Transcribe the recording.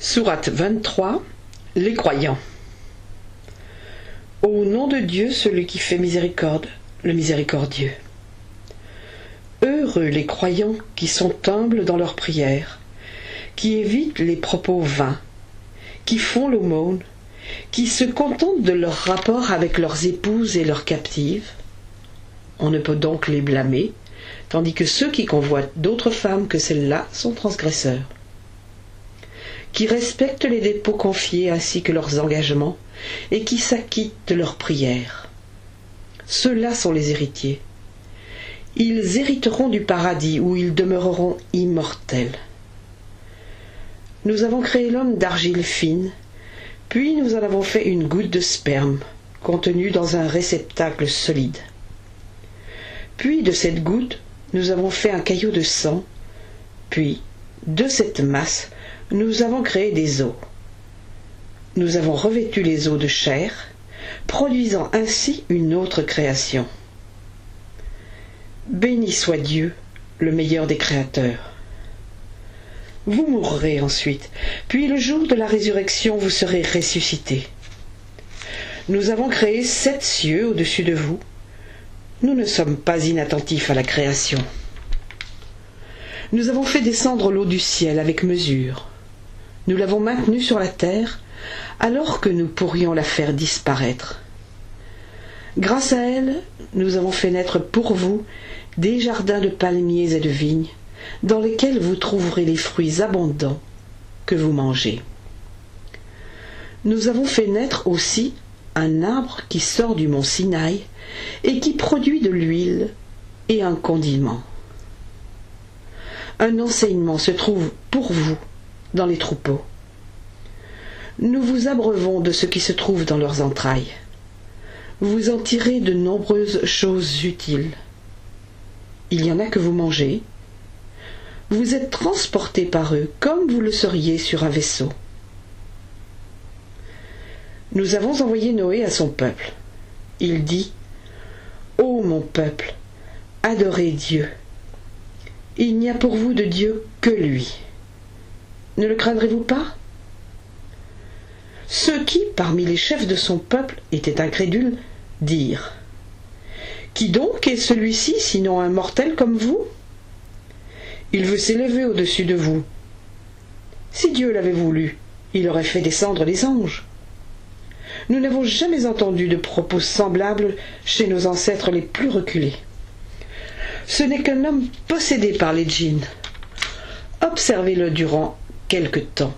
Sourate 23 Les croyants. Au nom de Dieu, celui qui fait miséricorde, le miséricordieux. Heureux les croyants qui sont humbles dans leurs prières, qui évitent les propos vains, qui font l'aumône, qui se contentent de leur rapport avec leurs épouses et leurs captives. On ne peut donc les blâmer, tandis que ceux qui convoitent d'autres femmes que celles-là sont transgresseurs qui respectent les dépôts confiés ainsi que leurs engagements, et qui s'acquittent de leurs prières. Ceux-là sont les héritiers. Ils hériteront du paradis où ils demeureront immortels. Nous avons créé l'homme d'argile fine, puis nous en avons fait une goutte de sperme contenue dans un réceptacle solide. Puis de cette goutte, nous avons fait un caillot de sang, puis de cette masse, nous avons créé des os. Nous avons revêtu les os de chair, produisant ainsi une autre création. Béni soit Dieu, le meilleur des créateurs. Vous mourrez ensuite, puis le jour de la résurrection vous serez ressuscités. Nous avons créé sept cieux au-dessus de vous. Nous ne sommes pas inattentifs à la création. Nous avons fait descendre l'eau du ciel avec mesure. Nous l'avons maintenue sur la terre alors que nous pourrions la faire disparaître. Grâce à elle, nous avons fait naître pour vous des jardins de palmiers et de vignes, dans lesquels vous trouverez les fruits abondants que vous mangez. Nous avons fait naître aussi un arbre qui sort du mont Sinaï et qui produit de l'huile et un condiment. Un enseignement se trouve pour vous dans les troupeaux. Nous vous abreuvons de ce qui se trouve dans leurs entrailles. Vous en tirez de nombreuses choses utiles. Il y en a que vous mangez. Vous êtes transportés par eux comme vous le seriez sur un vaisseau. Nous avons envoyé Noé à son peuple. Il dit Ô mon peuple, adorez Dieu. Il n'y a pour vous de Dieu que lui. Ne le craindrez-vous pas? Ceux qui, parmi les chefs de son peuple, étaient incrédules, dirent Qui donc est celui-ci, sinon un mortel comme vous? Il veut s'élever au-dessus de vous. Si Dieu l'avait voulu, il aurait fait descendre les anges. Nous n'avons jamais entendu de propos semblables chez nos ancêtres les plus reculés. Ce n'est qu'un homme possédé par les djinns. Observez-le durant quelque temps.